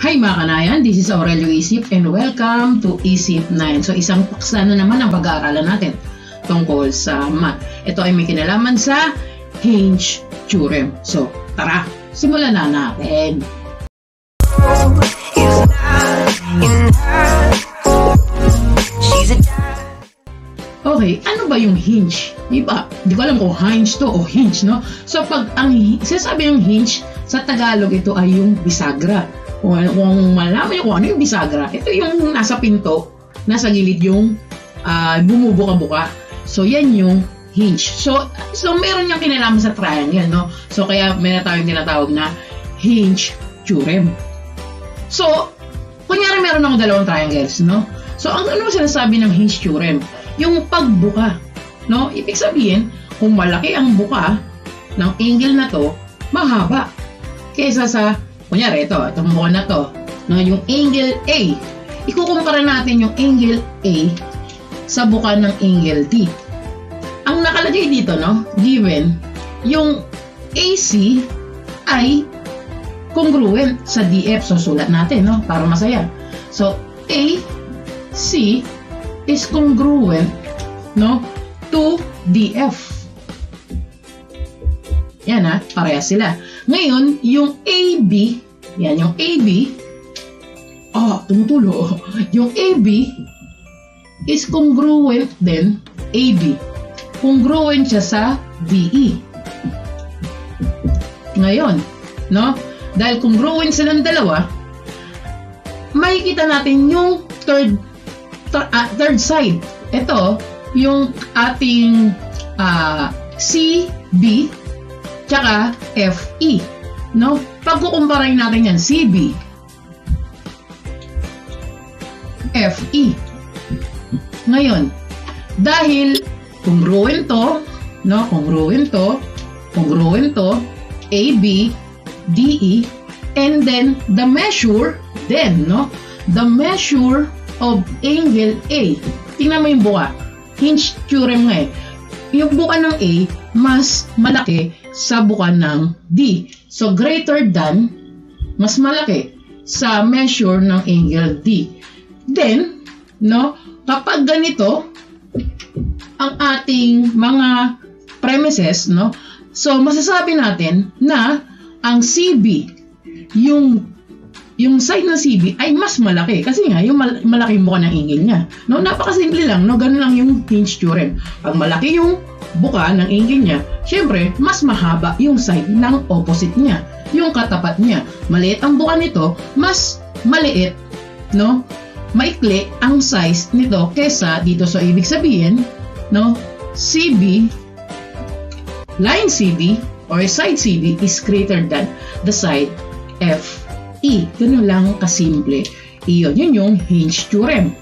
Hi mga kanayan, this is Aurelio Isip and welcome to Isip 9. So isang paksa na naman ang pag-aaralan natin tungkol sa math. Ito ay may kinalaman sa hinge theorem. So tara, simulan na natin. Okay, ano ba yung hinge? Di ba? Di ko alam kung hinge to o hinge, no? So, pag ang sinasabi ng hinge, sa Tagalog ito ay yung bisagra. Kung, kung malaman nyo kung ano yung bisagra, ito yung nasa pinto, nasa gilid yung uh, bumubuka-buka. So, yan yung hinge. So, so meron yung kinalaman sa triangle, no? So, kaya meron tayong tinatawag na hinge theorem. So, kunyari meron ako dalawang triangles, no? So, ang ano sinasabi ng hinge theorem? yung pagbuka. No? Ibig sabihin, kung malaki ang buka ng angle na to, mahaba. Kaysa sa, kunyari ito, itong buka na to, no? yung angle A. Ikukumpara natin yung angle A sa buka ng angle D. Ang nakalagay dito, no, given, yung AC ay congruent sa DF. So, sulat natin, no, para masaya. So, A, C, is congruent no, to DF. Yan ha, pareha sila. Ngayon, yung AB, yan yung AB, ah, tumutulo. Yung AB is congruent din AB. Congruent siya sa DE. Ngayon, no? Dahil congruent silang dalawa, makikita natin yung third uh, third side. Ito, yung ating uh, CB tsaka FE. No? Pagkukumparay natin yan, CB, FE. Ngayon, dahil congruent to, no, congruent to, congruent to, AB, DE, and then the measure, then, no, the measure of angle A. Tingnan mo yung buka. Hinge theorem nga eh. Yung buka ng A, mas malaki sa buka ng D. So, greater than, mas malaki sa measure ng angle D. Then, no, kapag ganito, ang ating mga premises, no, so masasabi natin na ang CB, yung yung side ng CB ay mas malaki kasi nga yung mal- malaki yung buka ng ingil niya. No, napakasimple lang, no, ganun lang yung hinge theorem. Pag malaki yung buka ng ingil niya, syempre mas mahaba yung side ng opposite niya, yung katapat niya. Maliit ang buka nito, mas maliit, no? Maikli ang size nito kesa dito so ibig sabihin, no, CB line CB or side CB is greater than the side F E. Ganun lang kasimple. Iyon, yun yung hinge theorem.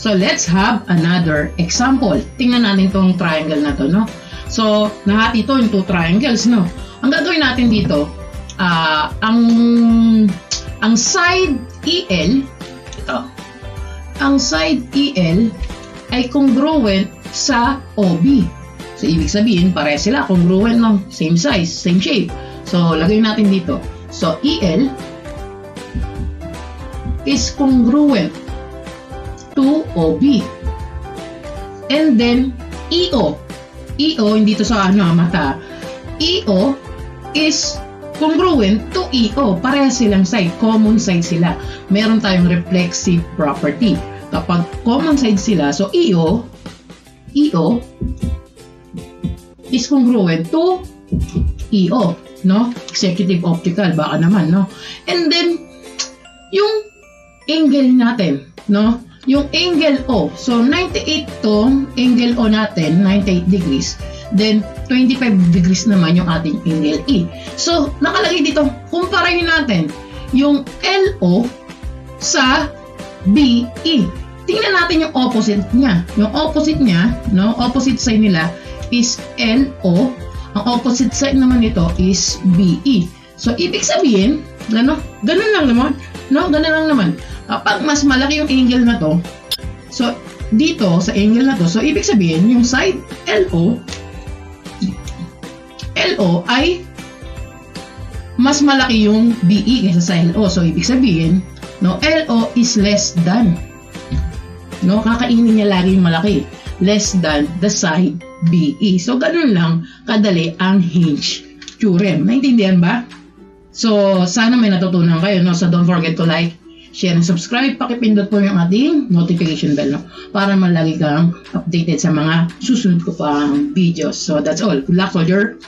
So, let's have another example. Tingnan natin tong triangle na to, no? So, nahati ito into triangles, no? Ang gagawin natin dito, uh, ang ang side EL, ito, ang side EL ay congruent sa OB. So, ibig sabihin, pare sila, congruent, no? Same size, same shape. So, lagay natin dito. So, EL is congruent to OB. And then, EO. EO, hindi to sa ano, mata. EO is congruent to EO. Pareha silang side. Common side sila. Meron tayong reflexive property. Kapag common side sila, so EO, EO is congruent to EO no? Executive optical, baka naman, no? And then, yung angle natin, no? Yung angle O, so 98 to, angle O natin, 98 degrees, then 25 degrees naman yung ating angle E. So, nakalagay dito, kumparahin natin yung LO sa BE. Tingnan natin yung opposite niya. Yung opposite niya, no, opposite side nila is LO ang opposite side naman nito is BE. So, ibig sabihin, gano, ganun lang naman. No, ganun lang naman. Kapag mas malaki yung angle na to, so, dito, sa angle na to, so, ibig sabihin, yung side LO, LO ay mas malaki yung BE kaysa sa LO. So, ibig sabihin, no, LO is less than. No, kakainin niya lagi yung malaki. Less than the side BE. So, ganun lang kadali ang hinge theorem. Naintindihan ba? So, sana may natutunan kayo. No? So, don't forget to like, share, and subscribe. Pakipindot po yung ating notification bell no? para malagi kang updated sa mga susunod ko pang videos. So, that's all. Good luck, soldier!